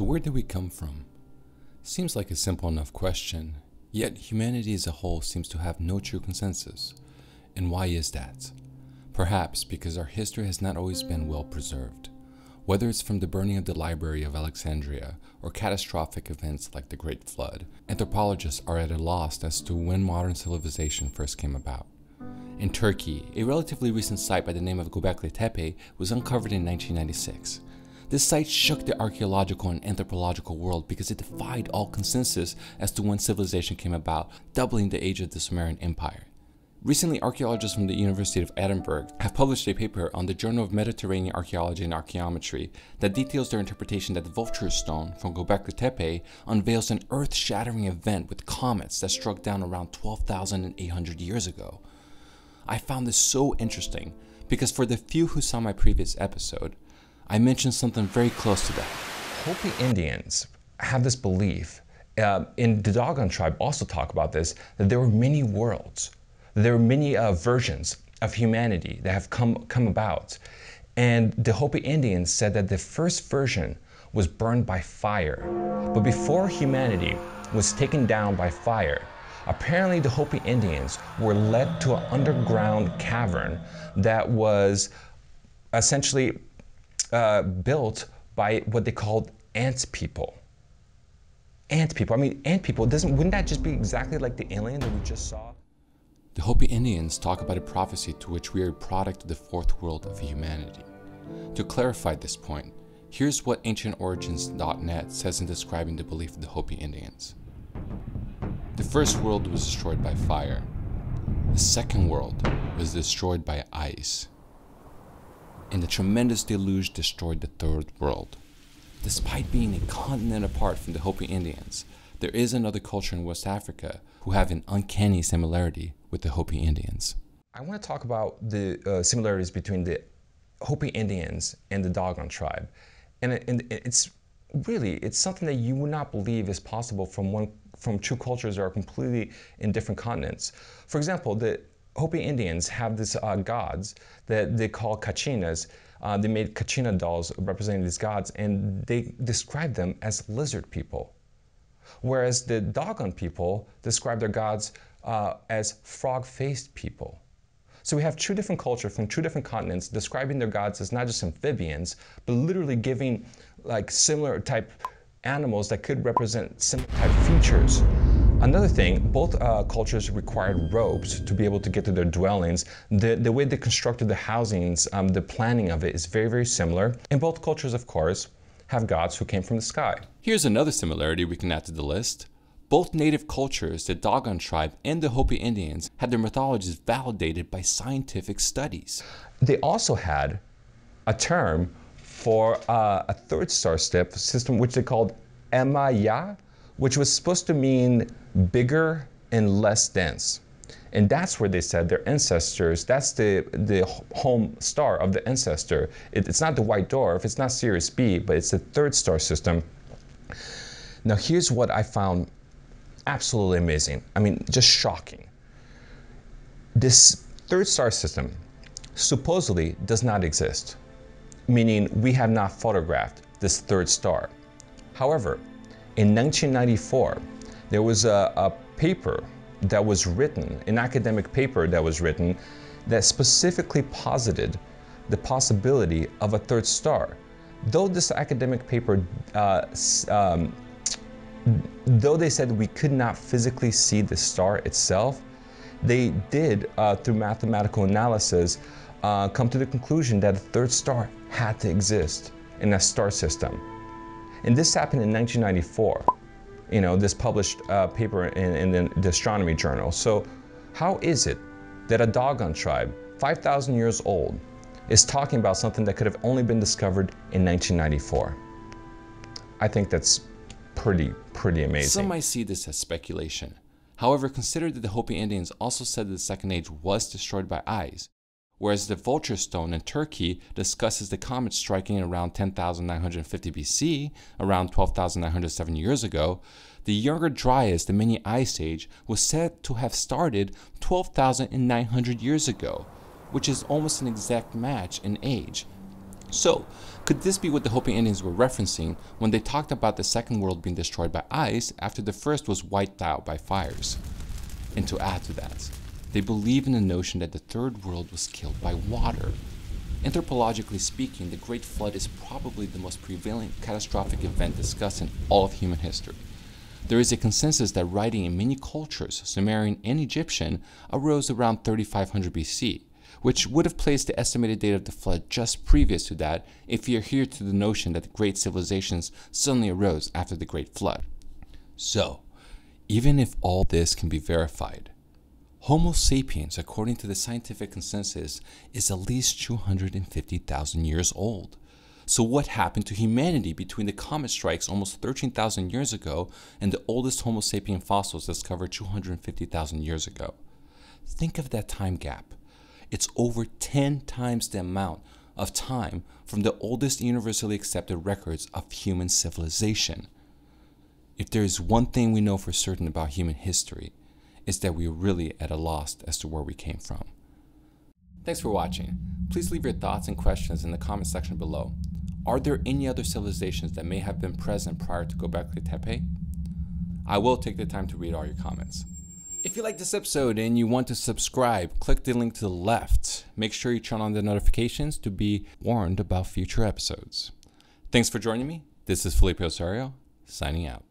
So, where did we come from? Seems like a simple enough question, yet humanity as a whole seems to have no true consensus. And why is that? Perhaps because our history has not always been well preserved. Whether it's from the burning of the Library of Alexandria or catastrophic events like the Great Flood, anthropologists are at a loss as to when modern civilization first came about. In Turkey, a relatively recent site by the name of Göbekli Tepe was uncovered in 1996. This site shook the archaeological and anthropological world because it defied all consensus as to when civilization came about, doubling the age of the Sumerian Empire. Recently, archaeologists from the University of Edinburgh have published a paper on the Journal of Mediterranean Archaeology and Archaeometry that details their interpretation that the Vulture Stone from Göbekli Tepe unveils an earth-shattering event with comets that struck down around 12,800 years ago. I found this so interesting because for the few who saw my previous episode, I mentioned something very close to that. Hopi Indians have this belief, uh, in the Dogon tribe also talk about this, that there were many worlds there are many uh, versions of humanity that have come, come about. And the Hopi Indians said that the first version was burned by fire. But before humanity was taken down by fire, apparently the Hopi Indians were led to an underground cavern that was essentially uh, built by what they called ant people. Ant people. I mean, ant people. Doesn't wouldn't that just be exactly like the alien that we just saw? The Hopi Indians talk about a prophecy to which we are a product of the fourth world of humanity. To clarify this point, here's what AncientOrigins.net says in describing the belief of the Hopi Indians. The first world was destroyed by fire. The second world was destroyed by ice. And the tremendous deluge destroyed the third world. Despite being a continent apart from the Hopi Indians, there is another culture in West Africa who have an uncanny similarity with the Hopi Indians. I want to talk about the uh, similarities between the Hopi Indians and the Dogon tribe. And, and, it's really, it's something that you would not believe is possible from, one, from two cultures that are completely in different continents. For example, the Hopi Indians have these uh, gods that they call kachinas. Uh, they made kachina dolls representing these gods, and they describe them as lizard people. Whereas the Dogon people describe their gods uh, as frog-faced people. So we have two different cultures from two different continents describing their gods as not just amphibians, but literally giving like similar type animals that could represent similar type features. Another thing, both uh, cultures required ropes to be able to get to their dwellings. The, the way they constructed the housings, um, the planning of it is very, very similar. And both cultures, of course, have gods who came from the sky. Here's another similarity we can add to the list. Both native cultures, the Dogon tribe and the Hopi Indians, had their mythologies validated by scientific studies. They also had a term for uh, a third star step system, which they called Emaya, which was supposed to mean bigger and less dense. And that's where they said their ancestors, that's the, the home star of the ancestor. It, it's not the white dwarf, it's not Sirius B, but it's the third star system. Now, here's what I found absolutely amazing. I mean, just shocking. This third star system supposedly does not exist, meaning we have not photographed this third star. However, in 1994, there was a, a paper that was written, an academic paper that was written, that specifically posited the possibility of a third star. Though this academic paper uh, um, though they said we could not physically see the star itself, they did, uh, through mathematical analysis, uh, come to the conclusion that a third star had to exist in a star system. And this happened in 1994. You know, this published uh, paper in, in the Astronomy Journal. So, how is it that a Dogon tribe, 5,000 years old, is talking about something that could have only been discovered in 1994? I think that's pretty, pretty amazing. Some might see this as speculation. However, consider that the Hopi Indians also said that the Second Age was destroyed by ice, whereas the Vulture Stone in Turkey discusses the comet striking around 10,950 BC, around 12,907 years ago. The Younger Dryas, the mini ice age, was said to have started 12,900 years ago, which is almost an exact match in age. So, could this be what the Hopi Indians were referencing when they talked about the second world being destroyed by ice after the first was wiped out by fires? And to add to that, they believe in the notion that the third world was killed by water. Anthropologically speaking, the Great Flood is probably the most prevalent catastrophic event discussed in all of human history. There is a consensus that writing in many cultures, Sumerian and Egyptian, arose around 3500 BC, which would have placed the estimated date of the flood just previous to that if you adhere to the notion that the great civilizations suddenly arose after the Great Flood. So, even if all this can be verified, Homo sapiens, according to the scientific consensus, is at least 250,000 years old. So, what happened to humanity between the comet strikes almost 13,000 years ago and the oldest Homo sapien fossils discovered 250,000 years ago? Think of that time gap. It's over 10 times the amount of time from the oldest universally accepted records of human civilization. If there is one thing we know for certain about human history, it's that we're really at a loss as to where we came from. Thanks for watching. Please leave your thoughts and questions in the comment section below. Are there any other civilizations that may have been present prior to Göbekli Tepe? I will take the time to read all your comments. If you like this episode and you want to subscribe, click the link to the left. Make sure you turn on the notifications to be warned about future episodes. Thanks for joining me. This is Felipe Osorio, signing out.